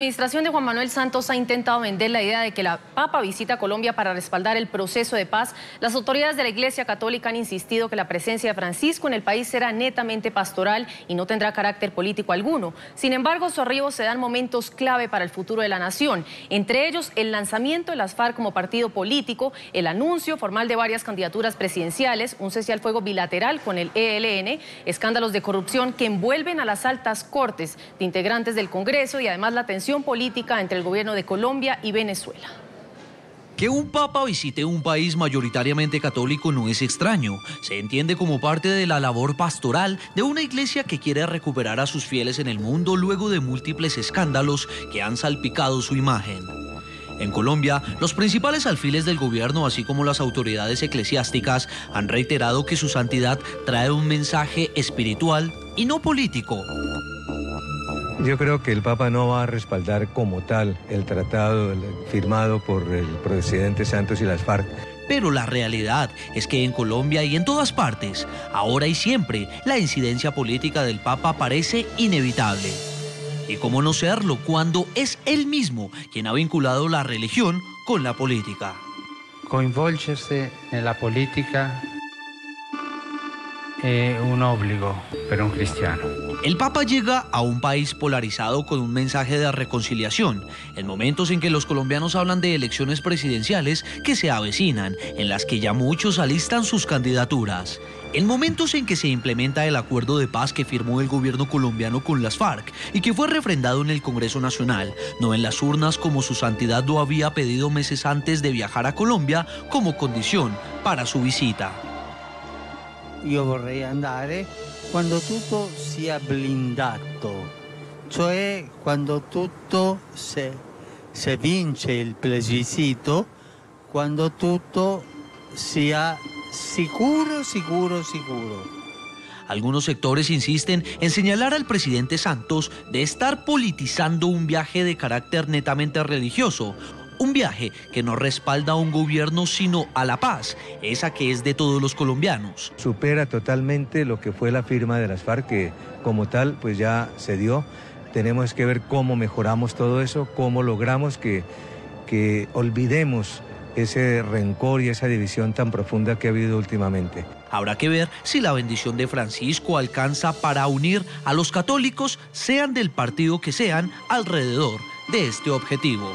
La administración de Juan Manuel Santos ha intentado vender la idea de que la Papa visita Colombia para respaldar el proceso de paz. Las autoridades de la Iglesia Católica han insistido que la presencia de Francisco en el país será netamente pastoral y no tendrá carácter político alguno. Sin embargo, su arribo se dan momentos clave para el futuro de la nación, entre ellos el lanzamiento de las FARC como partido político, el anuncio formal de varias candidaturas presidenciales, un cese al fuego bilateral con el ELN, escándalos de corrupción que envuelven a las altas cortes de integrantes del Congreso y además la política entre el gobierno de Colombia y Venezuela. Que un papa visite un país mayoritariamente católico no es extraño. Se entiende como parte de la labor pastoral de una iglesia que quiere recuperar a sus fieles en el mundo luego de múltiples escándalos que han salpicado su imagen. En Colombia, los principales alfiles del gobierno, así como las autoridades eclesiásticas, han reiterado que su santidad trae un mensaje espiritual y no político. Yo creo que el Papa no va a respaldar como tal el tratado firmado por el presidente Santos y las FARC. Pero la realidad es que en Colombia y en todas partes, ahora y siempre, la incidencia política del Papa parece inevitable. ¿Y cómo no serlo cuando es él mismo quien ha vinculado la religión con la política? Coinvolgerse en la política es un obligo para un cristiano. El Papa llega a un país polarizado con un mensaje de reconciliación, en momentos en que los colombianos hablan de elecciones presidenciales que se avecinan, en las que ya muchos alistan sus candidaturas. En momentos en que se implementa el acuerdo de paz que firmó el gobierno colombiano con las FARC y que fue refrendado en el Congreso Nacional, no en las urnas como su santidad lo había pedido meses antes de viajar a Colombia como condición para su visita. Yo vorrei andare quando tutto sia blindato, cioè quando tutto se, se vince il plebiscito, quando tutto sia sicuro, sicuro, sicuro. Algunos sectores insisten en señalar al presidente Santos de estar politizando un viaje de carácter netamente religioso, un viaje que no respalda a un gobierno sino a la paz, esa que es de todos los colombianos. Supera totalmente lo que fue la firma de las FARC, que como tal pues ya se dio. Tenemos que ver cómo mejoramos todo eso, cómo logramos que, que olvidemos ese rencor y esa división tan profunda que ha habido últimamente. Habrá que ver si la bendición de Francisco alcanza para unir a los católicos, sean del partido que sean, alrededor de este objetivo.